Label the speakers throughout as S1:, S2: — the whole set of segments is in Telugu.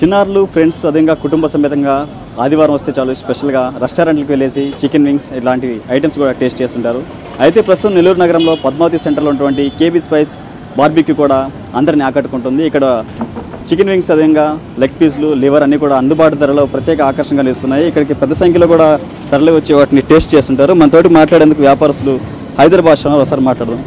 S1: చిన్నారులు ఫ్రెండ్స్ అదేవిధంగా కుటుంబ సమేతంగా ఆదివారం వస్తే చాలు స్పెషల్గా రెస్టారెంట్లకు వెళ్ళేసి చికెన్ వింగ్స్ ఇలాంటి ఐటమ్స్ కూడా టేస్ట్ చేస్తుంటారు. అయితే ప్రస్తుతం నెల్లూరు నగరంలో పద్మావతి సెంటర్లో ఉన్నటువంటి కేబీ స్పైస్ బార్బిక్యూ కూడా అందరిని ఆకట్టుకుంటుంది. ఇక్కడ చికెన్ వింగ్స్ అదేవిధంగా లెగ్ పీస్లు లివర్ అన్నీ కూడా అందుబాటు ధరలో ప్రత్యేక ఆకర్షణగా నిలుస్తున్నాయి. ఇక్కడికి పెద్ద సంఖ్యలో కూడా తరలి వచ్చి వాటిని టేస్ట్ చేస్తుంటారు. మనతోటి మాట్లాడేందుకు వ్యాపారస్తులు హైదరాబాద్ భాషలో ఒకసారి మాట్లాడదాం.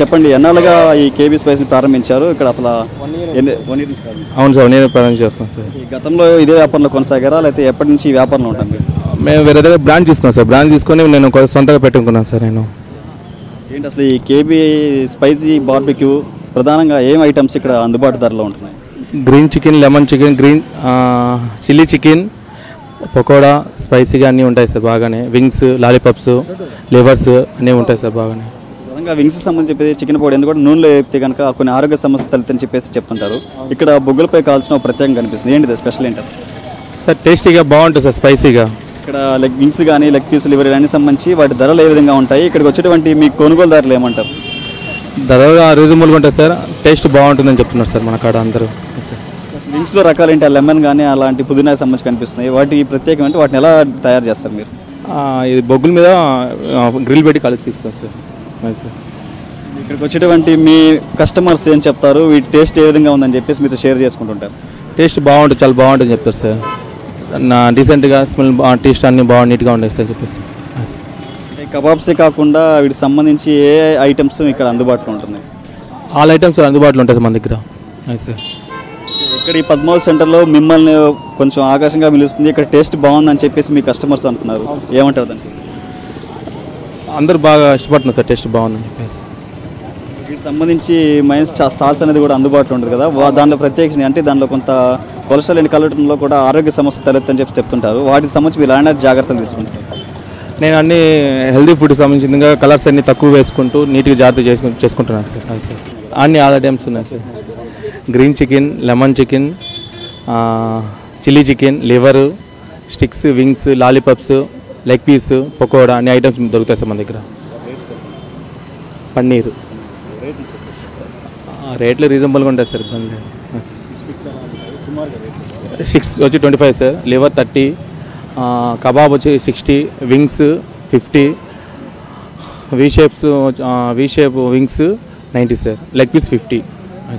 S1: చెప్పండి ఎన్నాళ్ళుగా ఈ కేబీ స్పైస్ని ప్రారంభించారు? ఇక్కడ అసలు వన్ ఇయర్
S2: అవును సార్ నేను ప్రారంభం చేస్తాను సార్.
S1: ఈ గతంలో ఇదే వ్యాపారంలో కొనసాగారా? లేకపోతే ఎప్పటి నుంచి ఈ వ్యాపారంలో ఉంటాం మీరు?
S2: మేము వేరే దగ్గర బ్రాంచ్ తీసుకున్నాం సార్. బ్రాంచ్ తీసుకొని నేను సొంతంగా పెట్టుకున్నాను సార్ నేను.
S1: ఏంటి అసలు ఈ కేబీ స్పైసీ బార్బిక్యూ ప్రధానంగా ఏం ఐటమ్స్ ఇక్కడ అందుబాటు ధరలో ఉంటున్నాయి?
S2: Green chicken lemon chicken green chilli chicken pakoda స్పైసీగా అన్నీ ఉంటాయి సార్ బాగానే. వింగ్స్ లాలీపాప్స్ లివర్స్ అన్నీ ఉంటాయి సార్ బాగానే.
S1: ప్రధానంగా వింగ్స్ సంబంధించి చెప్పేసి చికెన్ పొడి ఎందుకంటే నూనెలో వేపితే కనుక కొన్ని ఆరోగ్య సమస్యలు తలెత్తని చెప్పేసి చెప్తుంటారు. ఇక్కడ బొగ్గులపై కావాల్సిన ప్రత్యేకంగా కనిపిస్తుంది. ఏంటిది? స్పెషల్ ఏంటి అసలు?
S2: సార్ టేస్టీగా బాగుంటుంది సార్ స్పైసీగా.
S1: ఇక్కడ లెగ్ వింగ్స్ కానీ లెగ్ పీస్ లివర్ ఇవన్నీ సంబంధించి వాటి ధరలు ఏ విధంగా ఉంటాయి? ఇక్కడికి వచ్చేటువంటి మీ కొనుగోలుదారులు ఏమంటారు?
S2: దాదాపుగా రీజనబుల్గా ఉంటుంది సార్. టేస్ట్ బాగుంటుందని చెప్తున్నారు సార్ మన కాడ అందరూ. సార్
S1: వింగ్స్లో రకాలు ఏంటి లెమన్ కానీ అలాంటి పుదీనా సంబంధించి కనిపిస్తున్నాయి. వాటి ప్రత్యేకం అంటే వాటిని ఎలా తయారు చేస్తారు మీరు?
S2: ఇది బొగ్గుల మీద గ్రిల్ పెట్టి కలిసి ఇస్తాం సార్ సార్.
S1: ఇక్కడికి వచ్చేటువంటి మీ కస్టమర్స్ ఏం చెప్తారు? వీటి టేస్ట్ ఏ విధంగా ఉందని చెప్పేసి మీతో షేర్ చేసుకుంటుంటారు.
S2: టేస్ట్ బాగుంటుంది చాలా బాగుంటుంది చెప్తారు సార్ నా డీసెంట్గా స్మెల్ టేస్ట్ అన్నీ బాగా నీట్గా ఉంటాయి సార్ చెప్పేసి.
S1: కబాబ్సే కాకుండా వీటికి సంబంధించి ఏ ఐటమ్స్ ఇక్కడ అందుబాటులో ఉంటున్నాయి?
S2: ఆల్ ఐటమ్స్ అందుబాటులో ఉంటాయి సార్ మన దగ్గర. సార్
S1: ఇక్కడ ఈ పద్మావతి సెంటర్లో మిమ్మల్ని కొంచెం ఆకర్షంగా పిలుస్తుంది ఇక్కడ టేస్ట్ బాగుందని చెప్పేసి మీ కస్టమర్స్ అంటున్నారు. ఏమంటారు దానికి?
S2: అందరూ బాగా ఇష్టపడుతున్నారు సార్ టేస్ట్ బాగుందని చెప్పేసి.
S1: వీటికి సంబంధించి మైనస్ సాస్ అనేది కూడా అందుబాటులో ఉంటుంది కదా. వా- దాంట్లో ప్రత్యేకించి అంటే దాంట్లో కొంత కొలెస్ట్రాల్ అండ్ కలవటంలో కూడా ఆరోగ్య సమస్య తలెత్తని చెప్పి చెప్తుంటారు. వాటికి సంబంధించి మీరు ఎలాంటి జాగ్రత్తలు తీసుకుంటారు.
S2: నేను అన్ని హెల్దీ ఫుడ్ సంబంధించిందిగా కలర్స్ అన్ని తక్కువ వేసుకుంటూ నీట్గా జాగ్రత్త చేసుకు చేసుకుంటున్నాను సార్. అది సార్. అన్ని ఆల్ ఐటమ్స్ ఉన్నాయి sir. Green chicken lemon chicken chilli chicken liver sticks wings lollipops leg piece pakoda అన్ని ఐటమ్స్ దొరుకుతాయి సార్ మన దగ్గర. పన్నీర్. రేట్లు రీజనబుల్గా ఉంటాయి సార్ ఇబ్బంది లేదు. సిక్స్ వచ్చి twenty five sir. Liver thirty kebab వచ్చి sixty wings fifty V shapes V shape wings ninety sir. Leg piece fifty.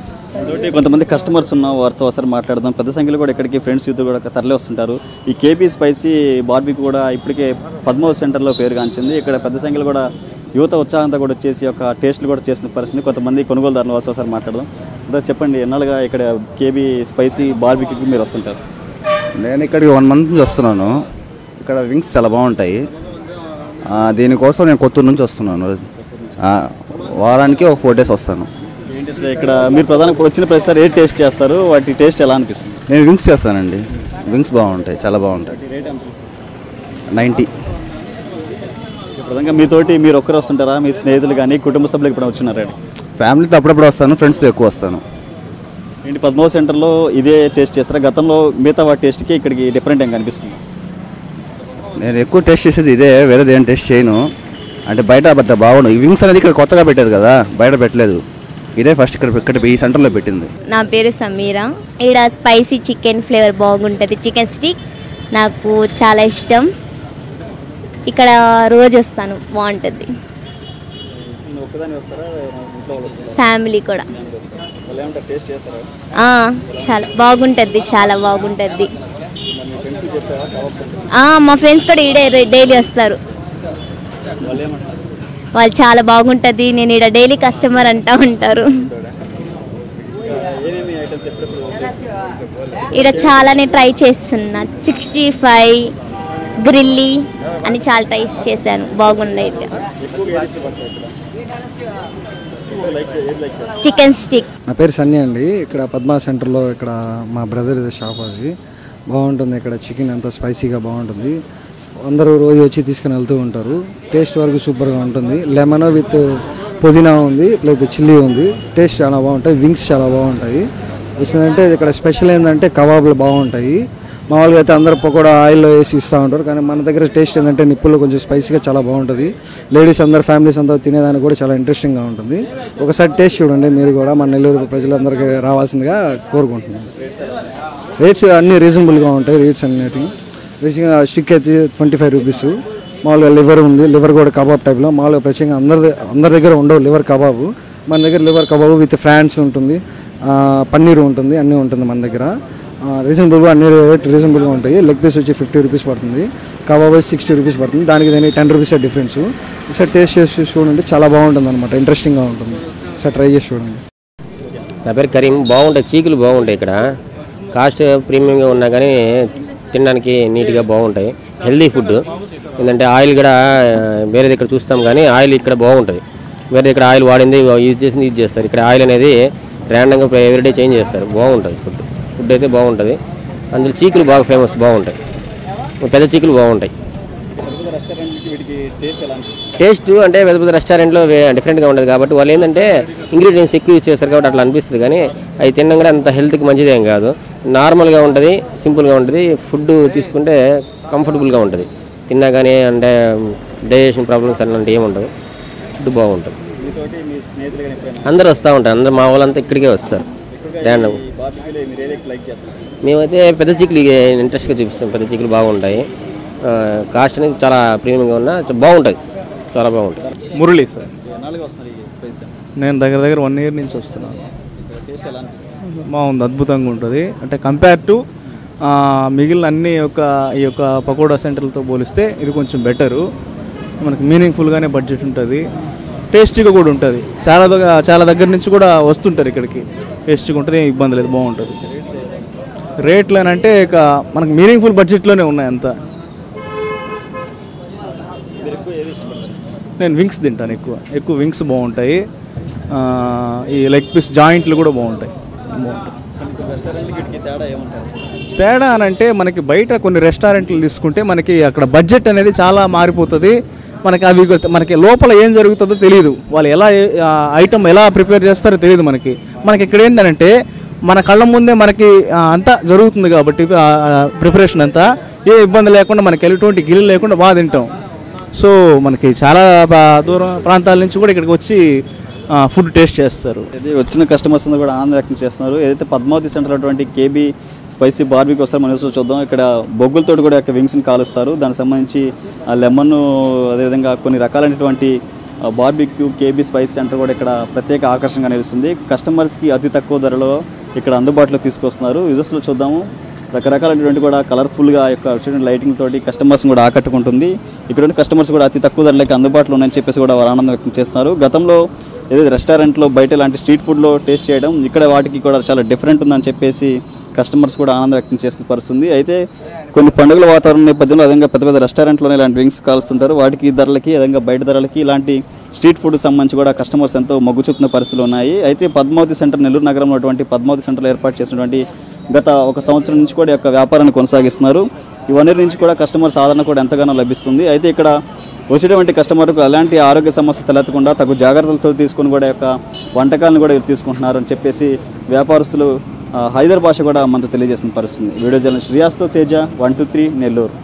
S2: Sir.
S1: అదొకటి కొంతమంది కస్టమర్స్ ఉన్న వారితో ఒకసారి మాట్లాడదాం. పెద్ద సంఖ్యలో కూడా ఇక్కడికి ఫ్రెండ్స్ యూత్ కూడా తరలి వస్తుంటారు. ఈ కేపీ స్పైసీ బార్బీ కూడా ఇప్పటికే పద్మావతి సెంటర్లో పేరుగాంచింది ఇక్కడ పెద్ద సంఖ్యలో కూడా యువత ఉత్సాహంతో కూడా వచ్చేసి ఒక టేస్ట్లు కూడా చేసిన పరిస్థితి. కొంతమంది కొనుగోలుదారులు వారితో ఒకసారి మాట్లాడదాం. అంటే చెప్పండి ఎన్నాళ్ళుగా ఇక్కడ కేబీ స్పైసీ బార్బీకి మీరు వస్తుంటారు?
S3: నేను ఇక్కడికి వన్ మంత్ నుంచి వస్తున్నాను. ఇక్కడ వింగ్స్ చాలా బాగుంటాయి. దీనికోసం నేను కొత్తూరు నుంచి వస్తున్నాను. వారానికి ఒక ఫోర్ డేస్ వస్తాను.
S1: అసలు ఇక్కడ మీరు ప్రధానంగా వచ్చిన ప్రతిసారి ఏ టేస్ట్ చేస్తారు? వాటి టేస్ట్ ఎలా అనిపిస్తుంది?
S3: నేను వింగ్స్ చేస్తానండి. వింగ్స్ బాగుంటాయి చాలా బాగుంటాయి. నైంటీ.
S1: ప్రధానంగా మీతోటి మీరు ఒక్కరు వస్తుంటారా? మీ స్నేహితులు కానీ కుటుంబ సభ్యులు ఇప్పుడు వచ్చినారా
S3: ఫ్యామిలీతో అప్పుడప్పుడు వస్తాను ఫ్రెండ్స్తో ఎక్కువ వస్తాను.
S1: ఏంటి పద్మావ సెంటర్లో ఇదే టేస్ట్ చేస్తారా? గతంలో మిగతా వాటి టేస్ట్కి ఇక్కడికి డిఫరెంట్ ఏం కనిపిస్తుంది?
S3: నేను ఎక్కువ టేస్ట్ చేసేది ఇదే వేరేది ఏం టేస్ట్ చేయను. అంటే బయట పెద్ద బాగుండు ఈ వింగ్స్ అనేది ఇక్కడ కొత్తగా పెట్టారు కదా బయట పెట్టలేదు. ఇదే ఫస్ట్ ఇక్కడ ఇక్కడ ఈ సెంటర్లో పెట్టింది.
S4: నా పేరు సమీరా. ఇక్కడ స్పైసీ చికెన్ ఫ్లేవర్ బాగుంటుంది. చికెన్ స్టిక్ నాకు చాలా ఇష్టం. ఇక్కడ రోజు వస్తాను. బాగుంటుంది.
S1: ఒక్కదాని వస్తారా? ఇంట్లో వాళ్ళు వస్తారా?
S4: ఫ్యామిలీ కూడా.
S1: వాళ్ళు ఏమంటారు టేస్ట్ చేస్తారా?
S4: ఆ, చాలా బాగుంటుంది. చాలా బాగుంటుంది.
S1: మా
S4: ఫ్రెండ్స్ కూడా ఈడే డైలీ వస్తారు.
S1: వాళ్ళు
S4: చాలా బాగుంటుంది నేను ఇక్కడ డైలీ కస్టమర్ అంటా ఉంటారు. ఇక్కడ చాలానే ట్రై చేస్తున్నా. సిక్స్టీ ఫైవ్ గ్రిల్లీ అని చాలా ట్రై చేశాను
S1: బాగుంది
S4: చికెన్ స్టిక్
S5: నా పేరు సన్నీ అండి ఇక్కడ పద్మా సెంటర్లో ఇక్కడ మా బ్రదర్ షాప్ అది. బాగుంటుంది ఇక్కడ చికెన్ అంతా స్పైసీగా బాగుంటుంది. అందరూ రోజు వచ్చి తీసుకుని వెళ్తూ ఉంటారు. టేస్ట్ వరకు సూపర్గా ఉంటుంది. లెమన్ విత్ పుదీనా ఉంది ప్లస్ చిల్లీ ఉంది. టేస్ట్ చాలా బాగుంటాయి వింగ్స్ చాలా బాగుంటాయి. అంటే ఇక్కడ స్పెషల్ ఏంటంటే కబాబ్లు బాగుంటాయి. మామూలుగా అయితే అందరు పకోడా ఆయిల్లో వేసి ఇస్తూ ఉంటారు కానీ మన దగ్గర టేస్ట్ ఏంటంటే నిప్పుల్లో కొంచెం స్పైసీగా చాలా బాగుంటుంది. లేడీస్ అందరు ఫ్యామిలీస్ అందరూ తినేదానికి కూడా చాలా ఇంట్రెస్టింగ్గా ఉంటుంది. ఒకసారి టేస్ట్ చూడండి మీరు కూడా మన నెల్లూరు ప్రజలందరికీ రావాల్సిందిగా కోరుకుంటున్నాను. రేట్స్ అన్నీ రీజనబుల్గా ఉంటాయి రేట్స్ అన్నిటికీ బేసిక్గా స్టిక్ అయితే ట్వంటీ ఫైవ్ రూపీస్ మామూలుగా లివర్ ఉంది. లివర్ కూడా కబాబ్ టైప్లో మామూలుగా ప్రత్యేకంగా అందరి అందరి దగ్గర ఉండవు లివర్ కబాబు మన దగ్గర లివర్ కబాబు విత్ ఫ్రాన్స్ ఉంటుంది. పన్నీరు పన్నీర్ ఉంటుంది. అన్నీ ఉంటుంది మన దగ్గర. రీజనబుల్గా అన్ని రేట్ రీజనబుల్గా ఉంటాయి. లెగ్ పీస్ వచ్చి ఫిఫ్టీ రూపీస్ పడుతుంది. కబాబ్ వచ్చి సిక్స్టీ రూపీస్ పడుతుంది. దానికి దానికి టెన్ రూపీస్ డిఫరెన్స్ ఒకసారి టేస్ట్ చేసి చూడండి. చాలా బాగుంటుంది అనమాట ఇంట్రెస్టింగ్గా ఉంటుంది. ఒకసారి ట్రై చేసి చూడండి.
S6: నా పేరు కరీం. బాగుంటాయి. చీకులు బాగుంటాయి ఇక్కడ. కాస్ట్ ప్రీమియంగా ఉన్నా కానీ తినడానికి నీట్గా బాగుంటాయి. హెల్దీ ఫుడ్ ఏంటంటే ఆయిల్ కూడా ఆ, వేరే దగ్గర చూస్తాం కానీ ఆయిల్ ఇక్కడ బాగుంటుంది. వేరే ఇక్కడ ఆయిల్ వాడింది యూజ్ చేసింది యూజ్ చేస్తారు. ఇక్కడ ఆయిల్ అనేది ర్యాండంగా ఎవ్రీడే చేంజ్ చేస్తారు. బాగుంటుంది ఫుడ్ ఫుడ్ అయితే బాగుంటుంది. అందులో చీకులు బాగా ఫేమస్ బాగుంటాయి. పెద్ద చీకులు బాగుంటాయి.
S1: టేస్ట్
S6: అంటే పెద్ద పెద్ద రెస్టారెంట్లో డిఫరెంట్గా ఉంటుంది కాబట్టి వాళ్ళు ఏంటంటే ఇంగ్రీడియంట్స్ ఎక్కువ యూజ్ చేస్తారు కాబట్టి అట్లా అనిపిస్తుంది. కానీ అవి తినడం కూడా అంత హెల్త్కి మంచిదేం కాదు. నార్మల్గా ఉంటుంది సింపుల్గా ఉంటుంది. ఫుడ్ తీసుకుంటే కంఫర్టబుల్గా ఉంటుంది. తిన్నా కానీ అంటే డైజెషన్ ప్రాబ్లమ్స్ అలాంటివి ఏమి ఉండదు ఫుడ్ బాగుంటుంది. అందరూ వస్తూ ఉంటారు. అందరు మా వాళ్ళంతా ఇక్కడికే వస్తారు. ర్యాండమ్ మేమైతే పెద్ద చీకులు ఇంట్రెస్ట్గా చూపిస్తాం. పెద్ద చీకులు బాగుంటాయి. కాస్ట్ అనేది చాలా ప్రీమియంగా ఉన్నా బాగుంటుంది. చాలా బాగుంటుంది.
S7: మురళి సార్. నేను దగ్గర దగ్గర వన్ ఇయర్ నుంచి వస్తున్నాను.
S1: టేస్ట్ ఎలా అనిపిస్తుంది?
S7: బాగుంది అద్భుతంగా ఉంటుంది. అంటే కంపేర్ టు మిగిలిన అన్ని యొక్క ఈ యొక్క పకోడా సెంటర్లతో పోలిస్తే ఇది కొంచెం బెటరు మనకి మీనింగ్ఫుల్గానే బడ్జెట్ ఉంటుంది. టేస్టీగా కూడా ఉంటుంది. చాలా దగ్గర చాలా దగ్గర నుంచి కూడా వస్తుంటారు ఇక్కడికి. టేస్టీగా ఉంటుంది ఏం ఇబ్బంది లేదు బాగుంటుంది. రేట్లు అని అంటే ఇక మనకి మీనింగ్ఫుల్ బడ్జెట్లోనే ఉన్నాయి అంతా. నేను వింగ్స్ తింటాను ఎక్కువ. ఎక్కువ వింగ్స్ బాగుంటాయి. ఈ లెగ్ పీస్ జాయింట్లు కూడా బాగుంటాయి.
S1: తేడా
S7: అని అంటే మనకి బయట కొన్ని రెస్టారెంట్లు తీసుకుంటే మనకి అక్కడ బడ్జెట్ అనేది చాలా మారిపోతుంది. మనకి అవి మనకి లోపల ఏం జరుగుతుందో తెలియదు వాళ్ళు ఎలా ఐటమ్ ఎలా ప్రిపేర్ చేస్తారో తెలియదు మనకి. మనకి ఇక్కడ ఏంటంటే మన కళ్ళ ముందే మనకి అంతా జరుగుతుంది కాబట్టి ప్రిపరేషన్ అంతా. ఏ ఇబ్బంది లేకుండా మనకి ఎటువంటి గిల్లు లేకుండా బాగా తింటాం. సో మనకి చాలా దూరం ప్రాంతాల నుంచి కూడా ఇక్కడికి వచ్చి ఫుడ్ టేస్ట్ చేస్తారు.
S1: ఇది వచ్చిన కస్టమర్స్ అందరూ కూడా ఆనందం వ్యక్తం చేస్తున్నారు. ఏదైతే పద్మావతి సెంటర్ అటువంటి కేబీ స్పైసీ బార్బీకి వస్తారు మన చూద్దాం. ఇక్కడ బొగ్గులతో కూడా యొక్క వింగ్స్ని కాలుస్తారు. దానికి సంబంధించి ఆ లెమన్ అదేవిధంగా కొన్ని రకాలైనటువంటి బార్బిక్యూ కేబీ స్పైస్ సెంటర్ కూడా ఇక్కడ ప్రత్యేక ఆకర్షణగా నిలుస్తుంది. కస్టమర్స్కి అతి తక్కువ ధరలో ఇక్కడ అందుబాటులో తీసుకొస్తున్నారు. యూజర్స్లో చూద్దాము. రకరకాలైనటువంటి కూడా కలర్ఫుల్గా యొక్క లైటింగ్ తోటి కస్టమర్స్ కూడా ఆకట్టుకుంటుంది. ఇక్కడ కస్టమర్స్ కూడా అతి తక్కువ ధరలకి అందుబాటులో ఉన్నాయని చెప్పేసి కూడా వారు ఆనందం వ్యక్తం చేస్తున్నారు. గతంలో ఏదైతే రెస్టారెంట్లో బయట ఇలాంటి స్ట్రీట్ ఫుడ్లో టేస్ట్ చేయడం ఇక్కడ వాటికి కూడా చాలా డిఫరెంట్ ఉందని చెప్పేసి కస్టమర్స్ కూడా ఆనందం వ్యక్తం చేస్తున్న పరిస్థితుంది. అయితే కొన్ని పండుగల వాతావరణం నేపథ్యంలో అదేవిధంగా పెద్ద పెద్ద రెస్టారెంట్లోనే ఇలాంటి డ్రింక్స్ కాలుస్తుంటారు. వాటికి ధరలకి అదేవిధంగా బయట ధరలకి ఇలాంటి స్ట్రీట్ ఫుడ్ సంబంధించి కూడా కస్టమర్స్ ఎంతో మొగ్గు చూపుతున్న పరిస్థితులు ఉన్నాయి. అయితే పద్మావతి సెంటర్ నెల్లూరు నగరంలో ఉన్నటువంటి పద్మావతి సెంటర్లో ఏర్పాటు చేసినటువంటి గత ఒక సంవత్సరం నుంచి కూడా ఈ యొక్క వ్యాపారాన్ని కొనసాగిస్తున్నారు. ఇవన్నీ నుంచి కూడా కస్టమర్స్ ఆదరణ కూడా ఎంతగానో లభిస్తుంది. అయితే ఇక్కడ వచ్చేటువంటి కస్టమర్కు అలాంటి ఆరోగ్య సమస్య తలెత్తకుండా తగు జాగ్రత్తలతో తీసుకొని కూడా యొక్క వంటకాలను కూడా తీసుకుంటున్నారు అని చెప్పేసి వ్యాపారస్తులు హైదర్ భాష కూడా మనతో తెలియజేసిన పరిస్థితి. Video journalist శ్రీయాస్తో Teja one two three Nellore.